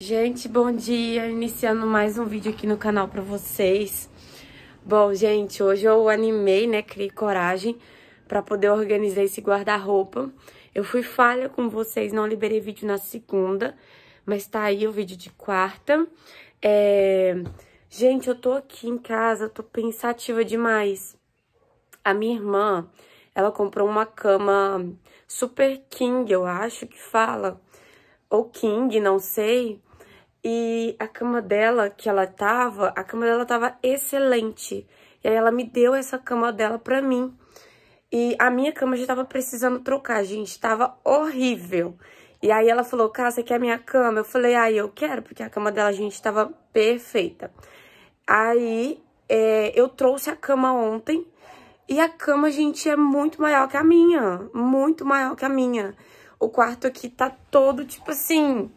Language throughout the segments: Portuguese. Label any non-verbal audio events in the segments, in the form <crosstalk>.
Gente, bom dia! Iniciando mais um vídeo aqui no canal pra vocês. Bom, gente, hoje eu animei, né, criei coragem pra poder organizar esse guarda-roupa. Eu fui falha com vocês, não liberei vídeo na segunda, mas tá aí o vídeo de quarta. É... Gente, eu tô aqui em casa, tô pensativa demais. A minha irmã, ela comprou uma cama Super King, eu acho que fala, ou King, não sei e a cama dela, que ela tava, a cama dela tava excelente. E aí ela me deu essa cama dela pra mim. E a minha cama já tava precisando trocar, gente. Tava horrível. E aí ela falou, cara, você quer a minha cama? Eu falei, ah, eu quero, porque a cama dela, gente, tava perfeita. Aí é, eu trouxe a cama ontem. E a cama, gente, é muito maior que a minha. Muito maior que a minha. O quarto aqui tá todo, tipo assim,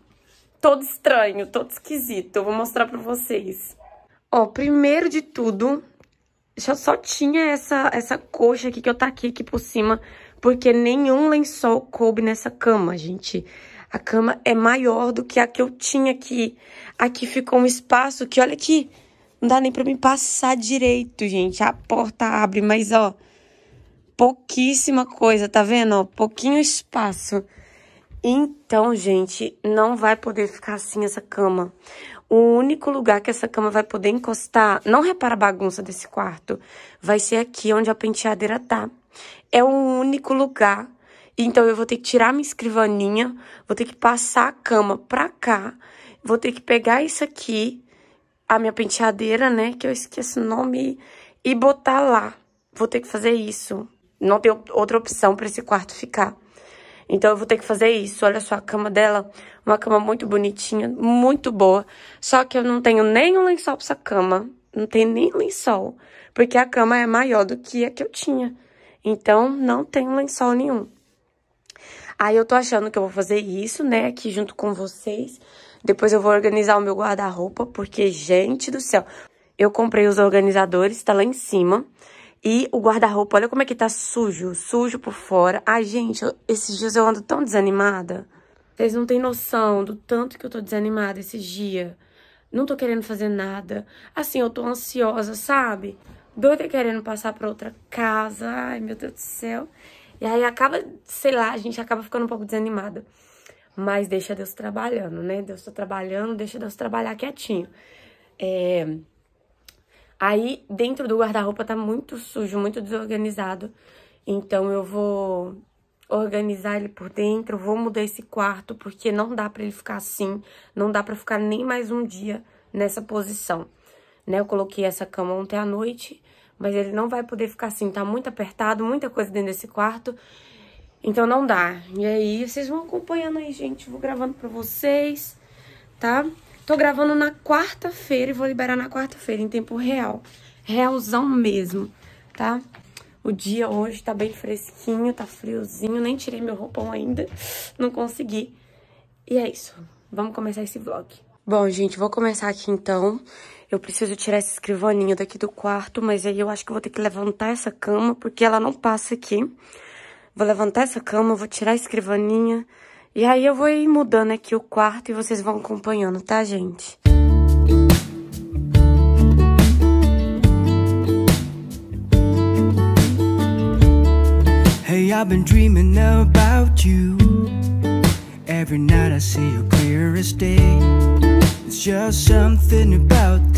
todo estranho, todo esquisito. Eu vou mostrar pra vocês. Ó, primeiro de tudo, já só tinha essa, essa coxa aqui que eu taquei aqui por cima, porque nenhum lençol coube nessa cama, gente. A cama é maior do que a que eu tinha aqui. Aqui ficou um espaço que, olha aqui, não dá nem pra me passar direito, gente. A porta abre, mas, ó, pouquíssima coisa, tá vendo? Ó, pouquinho espaço. Então, gente, não vai poder ficar assim essa cama. O único lugar que essa cama vai poder encostar, não repara a bagunça desse quarto, vai ser aqui onde a penteadeira tá. É o único lugar. Então, eu vou ter que tirar minha escrivaninha, vou ter que passar a cama pra cá, vou ter que pegar isso aqui, a minha penteadeira, né, que eu esqueço o nome, e botar lá. Vou ter que fazer isso. Não tem outra opção para esse quarto ficar. Então, eu vou ter que fazer isso. Olha só a cama dela, uma cama muito bonitinha, muito boa. Só que eu não tenho nem um lençol pra essa cama. Não tem nem lençol, porque a cama é maior do que a que eu tinha. Então, não tenho lençol nenhum. Aí, eu tô achando que eu vou fazer isso, né, aqui junto com vocês. Depois eu vou organizar o meu guarda-roupa, porque, gente do céu, eu comprei os organizadores, tá lá em cima. E o guarda-roupa, olha como é que tá sujo, sujo por fora. Ai, gente, eu, esses dias eu ando tão desanimada. Vocês não têm noção do tanto que eu tô desanimada esses dias. Não tô querendo fazer nada. Assim, eu tô ansiosa, sabe? Doida querendo passar pra outra casa. Ai, meu Deus do céu. E aí acaba, sei lá, a gente acaba ficando um pouco desanimada. Mas deixa Deus trabalhando, né? Deus tá trabalhando, deixa Deus trabalhar quietinho. É... Aí, dentro do guarda-roupa tá muito sujo, muito desorganizado. Então, eu vou organizar ele por dentro, vou mudar esse quarto, porque não dá pra ele ficar assim, não dá pra ficar nem mais um dia nessa posição. Né, eu coloquei essa cama ontem à noite, mas ele não vai poder ficar assim, tá muito apertado, muita coisa dentro desse quarto, então não dá. E aí, vocês vão acompanhando aí, gente, vou gravando pra vocês, tá? Tô gravando na quarta-feira e vou liberar na quarta-feira, em tempo real. Realzão mesmo, tá? O dia hoje tá bem fresquinho, tá friozinho, nem tirei meu roupão ainda, não consegui. E é isso, vamos começar esse vlog. Bom, gente, vou começar aqui então. Eu preciso tirar essa escrivaninha daqui do quarto, mas aí eu acho que vou ter que levantar essa cama, porque ela não passa aqui. Vou levantar essa cama, vou tirar a escrivaninha e aí eu vou ir mudando aqui o quarto e vocês vão acompanhando, tá, gente? Hey, I've been dreaming about you Every night I see you clear as day It's just something about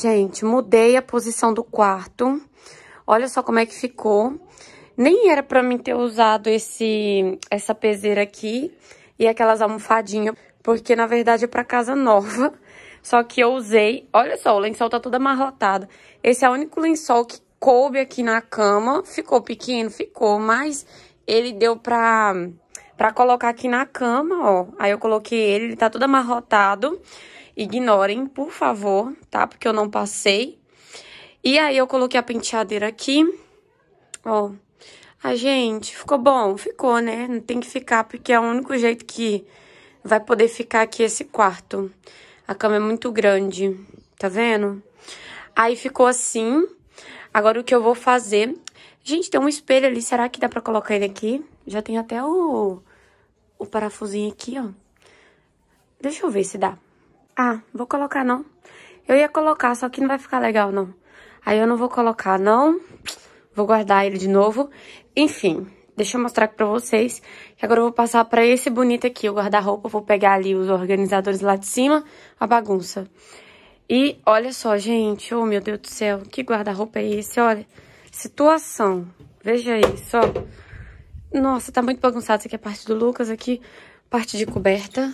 Gente, mudei a posição do quarto. Olha só como é que ficou. Nem era pra mim ter usado esse essa peseira aqui e aquelas almofadinhas, porque na verdade é pra casa nova. <laughs> Só que eu usei, olha só, o lençol tá todo amarrotado. Esse é o único lençol que coube aqui na cama. Ficou pequeno? Ficou, mas ele deu pra, pra colocar aqui na cama, ó. Aí eu coloquei ele, ele tá todo amarrotado. Ignorem, por favor, tá? Porque eu não passei. E aí eu coloquei a penteadeira aqui, ó. A gente, ficou bom? Ficou, né? Não tem que ficar, porque é o único jeito que vai poder ficar aqui esse quarto. A cama é muito grande, tá vendo? Aí ficou assim. Agora o que eu vou fazer... Gente, tem um espelho ali, será que dá pra colocar ele aqui? Já tem até o, o parafusinho aqui, ó. Deixa eu ver se dá. Ah, vou colocar não. Eu ia colocar, só que não vai ficar legal, não. Aí eu não vou colocar, não. Vou guardar ele de novo. Enfim, Deixa eu mostrar aqui pra vocês. Que agora eu vou passar pra esse bonito aqui, o guarda-roupa. Vou pegar ali os organizadores lá de cima, a bagunça. E olha só, gente. Oh, meu Deus do céu. Que guarda-roupa é esse? Olha. Situação. Veja isso, ó. Nossa, tá muito bagunçado. Isso aqui é a parte do Lucas aqui. Parte de coberta.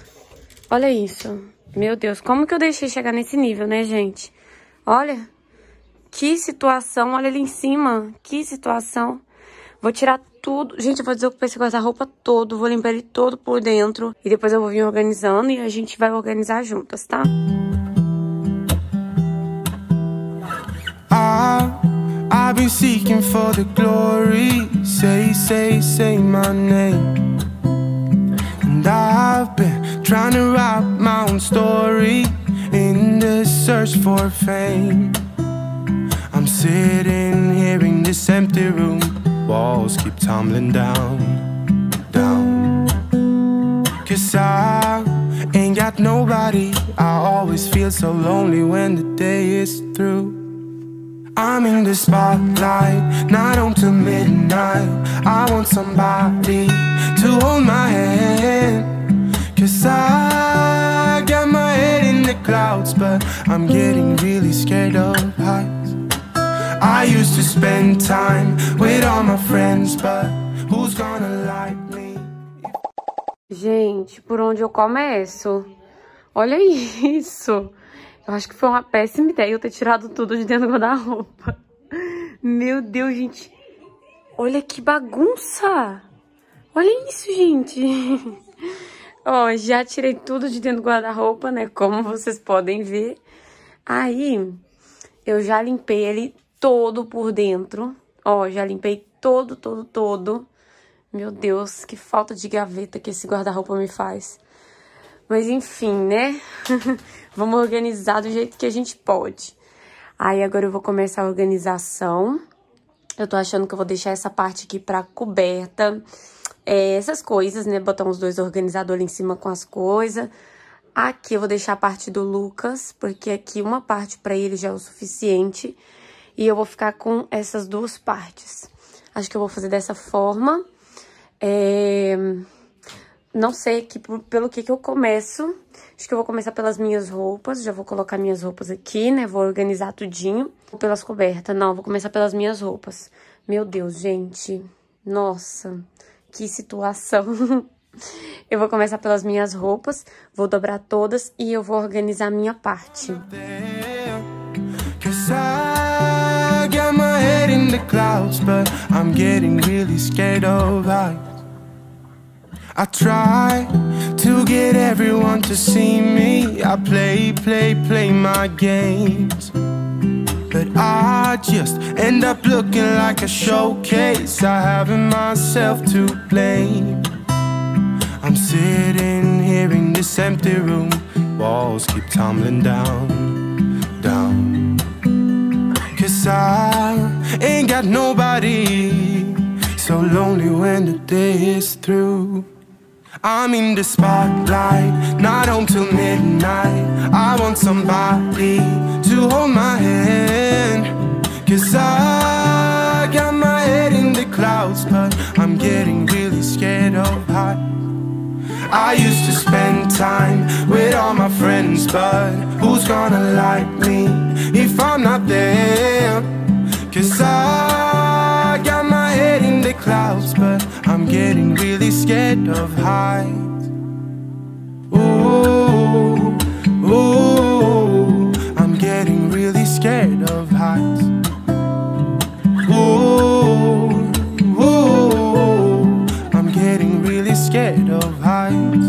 Olha isso. Meu Deus, como que eu deixei chegar nesse nível, né, gente? Olha. Que situação. Olha ali em cima. Que situação. Vou tirar tudo. Gente, eu vou desocupar esse guarda-roupa todo, vou limpar ele todo por dentro. E depois eu vou vir organizando e a gente vai organizar juntas, tá? I've been seeking for the glory Say, say, say my name And I've been trying to write my own story In the search for fame I'm sitting here in this empty room walls keep tumbling down, down. Cause I ain't got nobody. I always feel so lonely when the day is through. I'm in the spotlight, not on till midnight. I want somebody to hold my hand. Cause I got my head in the clouds, but I'm getting really scared of heights. I used to spend time with all my friends, but who's gonna like me? Gente, por onde eu começo? Olha isso! Eu acho que foi uma péssima ideia eu ter tirado tudo de dentro do guarda-roupa. Meu Deus, gente. Olha que bagunça! Olha isso, gente! Ó, já tirei tudo de dentro do guarda-roupa, né? Como vocês podem ver. Aí, eu já limpei ele todo por dentro. Ó, já limpei todo, todo, todo. Meu Deus, que falta de gaveta que esse guarda-roupa me faz. Mas enfim, né? <laughs> Vamos organizar do jeito que a gente pode. Aí agora eu vou começar a organização. Eu tô achando que eu vou deixar essa parte aqui pra coberta. É, essas coisas, né? Botar uns dois organizadores em cima com as coisas. Aqui eu vou deixar a parte do Lucas, porque aqui uma parte pra ele já é o suficiente. E eu vou ficar com essas duas partes. Acho que eu vou fazer dessa forma. É... Não sei que, pelo que que eu começo. Acho que eu vou começar pelas minhas roupas. Já vou colocar minhas roupas aqui, né? Vou organizar tudinho. Pelas cobertas. Não, vou começar pelas minhas roupas. Meu Deus, gente. Nossa, que situação. <laughs> eu vou começar pelas minhas roupas. Vou dobrar todas e eu vou organizar a minha parte. I try to get everyone to see me. I play, play, play my games. But I just end up looking like a showcase. I haven't myself to blame. I'm sitting here in this empty room, walls keep tumbling down, down. Cause I ain't got nobody So lonely when the day is through I'm in the spotlight, not home till midnight. I want somebody to hold my hand. Cause I got my head in the clouds, but I'm getting really scared of heights. I used to spend time with all my friends, but who's gonna like me if I'm not there? Cause I got my head in the clouds, but I'm getting really scared of heights. Ooh, ooh, I'm getting really scared of heights. Ooh, ooh, I'm getting really scared of heights.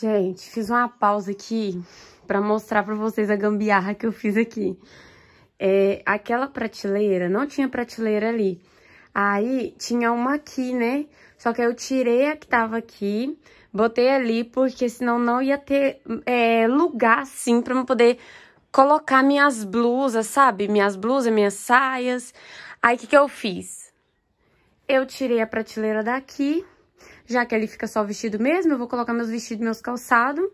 Gente, fiz uma pausa aqui para mostrar para vocês a gambiarra que eu fiz aqui. É, aquela prateleira, não tinha prateleira ali. Aí tinha uma aqui, né? Só que eu tirei a que tava aqui, botei ali, porque senão não ia ter é, lugar assim pra eu poder colocar minhas blusas, sabe? Minhas blusas, minhas saias. Aí o que, que eu fiz? Eu tirei a prateleira daqui, já que ali fica só vestido mesmo, eu vou colocar meus vestidos, meus calçados.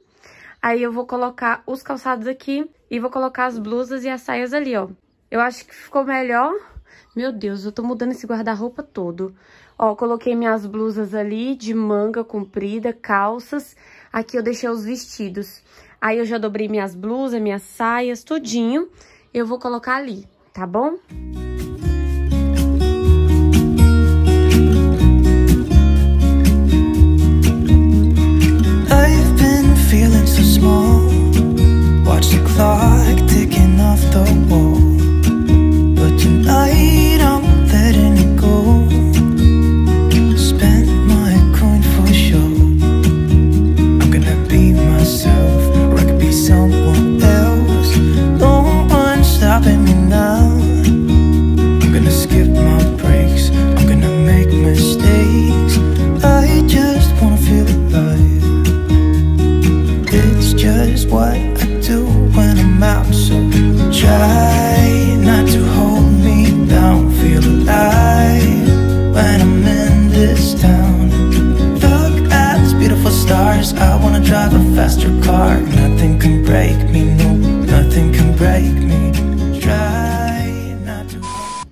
Aí eu vou colocar os calçados aqui e vou colocar as blusas e as saias ali, ó. Eu acho que ficou melhor. Meu Deus, eu tô mudando esse guarda-roupa todo. Ó, coloquei minhas blusas ali de manga comprida, calças. Aqui eu deixei os vestidos. Aí eu já dobrei minhas blusas, minhas saias, tudinho. Eu vou colocar ali, tá bom? I've clock ticking off the wall. But tonight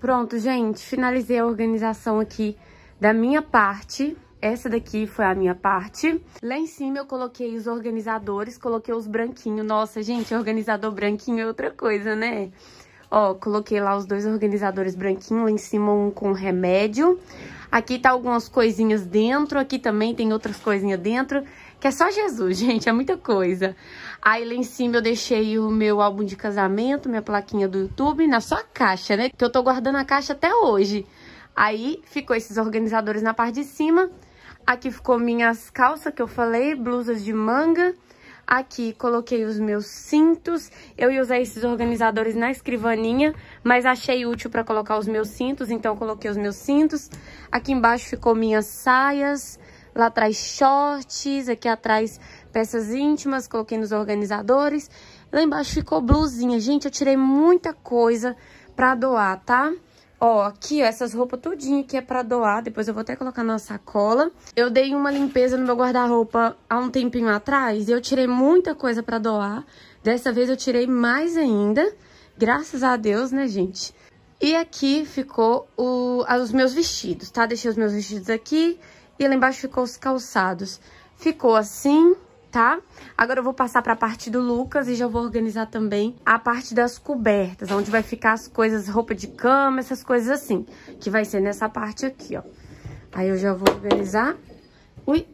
Pronto, gente, finalizei a organização aqui da minha parte. Essa daqui foi a minha parte. Lá em cima eu coloquei os organizadores, coloquei os branquinhos. Nossa, gente, organizador branquinho é outra coisa, né? Ó, coloquei lá os dois organizadores branquinhos, lá em cima um com remédio. Aqui tá algumas coisinhas dentro, aqui também tem outras coisinhas dentro, que é só Jesus, <laughs> gente, é muita coisa. Aí lá em cima eu deixei o meu álbum de casamento, minha plaquinha do YouTube, na sua caixa, né? Que eu tô guardando a caixa até hoje. Aí ficou esses organizadores na parte de cima. Aqui ficou minhas calças que eu falei, blusas de manga. Aqui coloquei os meus cintos. Eu ia usar esses organizadores na escrivaninha, mas achei útil para colocar os meus cintos, então coloquei os meus cintos. Aqui embaixo ficou minhas saias. Lá atrás shorts, aqui atrás peças íntimas, coloquei nos organizadores. Lá embaixo ficou blusinha. Gente, eu tirei muita coisa pra doar, tá? Ó, aqui, ó, essas roupas tudinho que é pra doar. Depois eu vou até colocar na sacola. Eu dei uma limpeza no meu guarda-roupa há um tempinho atrás. E eu tirei muita coisa pra doar. Dessa vez eu tirei mais ainda. Graças a Deus, né, gente? E aqui ficou o, os meus vestidos, tá? Deixei os meus vestidos aqui. E lá embaixo ficou os calçados. Ficou assim, tá? Agora eu vou passar pra parte do Lucas e já vou organizar também a parte das cobertas, onde vai ficar as coisas, roupa de cama, essas coisas assim, que vai ser nessa parte aqui, ó. Aí eu já vou organizar. Ui!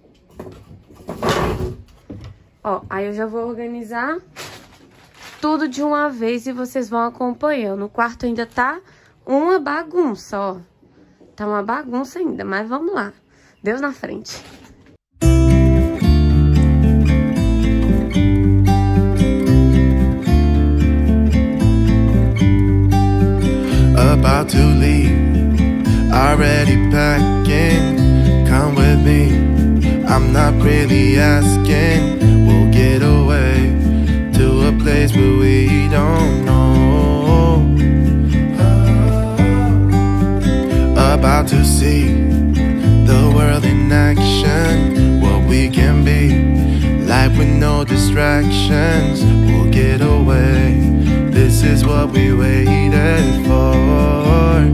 Ó, aí eu já vou organizar tudo de uma vez e vocês vão acompanhando. O quarto ainda tá uma bagunça, ó. Tá uma bagunça ainda, mas vamos lá. Deus na frente. About to leave. Already packing, come with me. I'm not really asking. We'll get away to a place where we don't know. Uh, about to see the world in action, what we can be. Life with no distractions, we'll get away. This is what we waited for. Oh,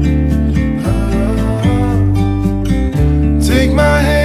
take my hand,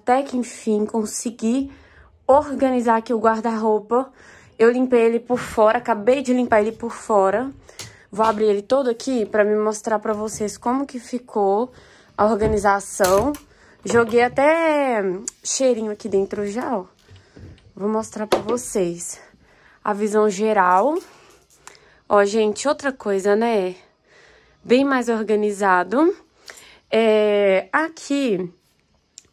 até que enfim consegui organizar aqui o guarda-roupa. Eu limpei ele por fora, acabei de limpar ele por fora. Vou abrir ele todo aqui pra me mostrar pra vocês como que ficou a organização. Joguei até cheirinho aqui dentro já, ó. Vou mostrar pra vocês a visão geral. Ó, gente, outra coisa, né? Bem mais organizado. É, aqui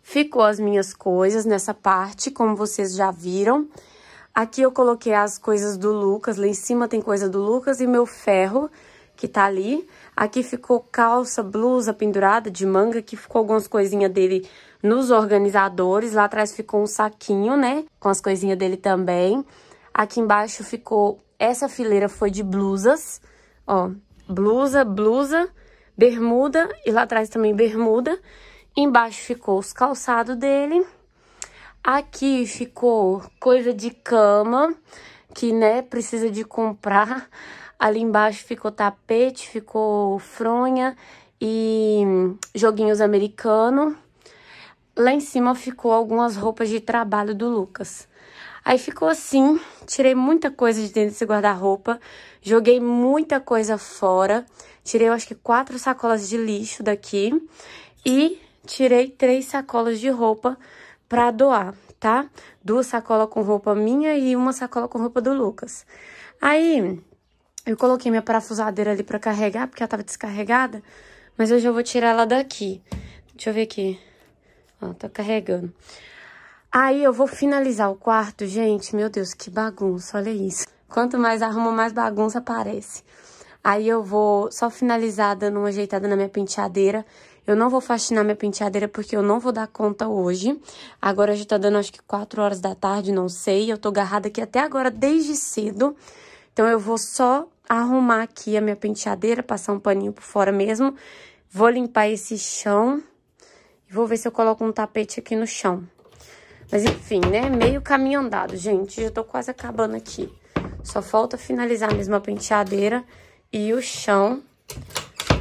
ficou as minhas coisas nessa parte, como vocês já viram. Aqui eu coloquei as coisas do Lucas, lá em cima tem coisa do Lucas e meu ferro, que tá ali. Aqui ficou calça, blusa pendurada de manga, que ficou algumas coisinhas dele nos organizadores. Lá atrás ficou um saquinho, né, com as coisinhas dele também. Aqui embaixo ficou, essa fileira foi de blusas, ó, blusa, blusa, bermuda e lá atrás também bermuda. Embaixo ficou os calçados dele. Aqui ficou coisa de cama, que, né, precisa de comprar. Ali embaixo ficou tapete, ficou fronha e joguinhos americanos. Lá em cima ficou algumas roupas de trabalho do Lucas. Aí ficou assim, tirei muita coisa de dentro desse guarda-roupa, joguei muita coisa fora, tirei eu acho que quatro sacolas de lixo daqui e tirei três sacolas de roupa pra doar, tá? Duas sacolas com roupa minha e uma sacola com roupa do Lucas. Aí, eu coloquei minha parafusadeira ali pra carregar, porque ela tava descarregada, mas eu já vou tirar ela daqui. Deixa eu ver aqui. Ó, tá carregando. Aí, eu vou finalizar o quarto, gente. Meu Deus, que bagunça, olha isso. Quanto mais arrumo, mais bagunça aparece. Aí, eu vou só finalizar dando uma ajeitada na minha penteadeira. Eu não vou faxinar minha penteadeira porque eu não vou dar conta hoje. Agora já tá dando acho que 4 horas da tarde, não sei. Eu tô agarrada aqui até agora desde cedo. Então eu vou só arrumar aqui a minha penteadeira, passar um paninho por fora mesmo. Vou limpar esse chão e vou ver se eu coloco um tapete aqui no chão. Mas enfim, né? Meio caminho andado, gente. Já tô quase acabando aqui. Só falta finalizar mesmo a penteadeira e o chão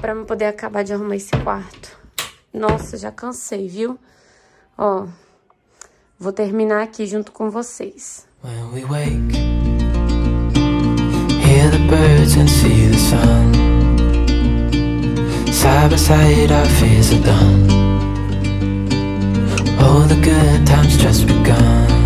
pra eu poder acabar de arrumar esse quarto. Nossa, já cansei, viu? Ó, vou terminar aqui junto com vocês. When we wake, hear the birds and see the sun. Side by side, our fears are done. Oh, the good times just begun.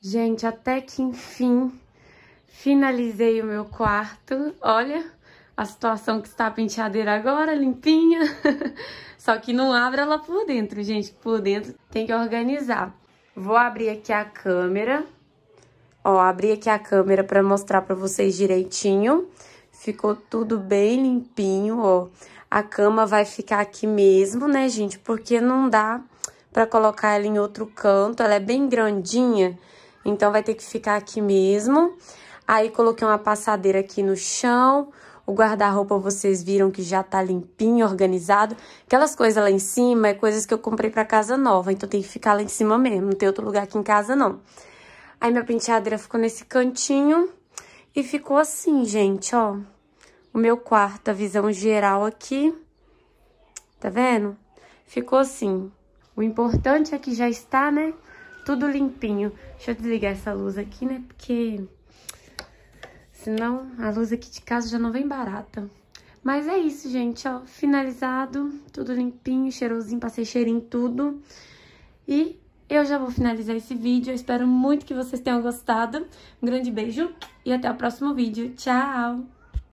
Gente, até que enfim finalizei o meu quarto. Olha, a situação que está a penteadeira agora, limpinha. <laughs> Só que não abre ela por dentro, gente. Por dentro tem que organizar. Vou abrir aqui a câmera. Ó, abri aqui a câmera para mostrar para vocês direitinho. Ficou tudo bem limpinho, ó. A cama vai ficar aqui mesmo, né, gente? Porque não dá para colocar ela em outro canto. Ela é bem grandinha, então vai ter que ficar aqui mesmo. Aí, coloquei uma passadeira aqui no chão. O guarda-roupa vocês viram que já tá limpinho, organizado. Aquelas coisas lá em cima é coisas que eu comprei pra casa nova, então tem que ficar lá em cima mesmo, não tem outro lugar aqui em casa não. Aí minha penteadeira ficou nesse cantinho e ficou assim, gente, ó. O meu quarto, a visão geral aqui, tá vendo? Ficou assim. O importante é que já está, né, tudo limpinho. Deixa eu desligar essa luz aqui, né, porque senão a luz aqui de casa já não vem barata. Mas é isso, gente, ó, finalizado, tudo limpinho, cheirosinho, passei cheirinho tudo. E eu já vou finalizar esse vídeo, eu espero muito que vocês tenham gostado. Um grande beijo e até o próximo vídeo. Tchau!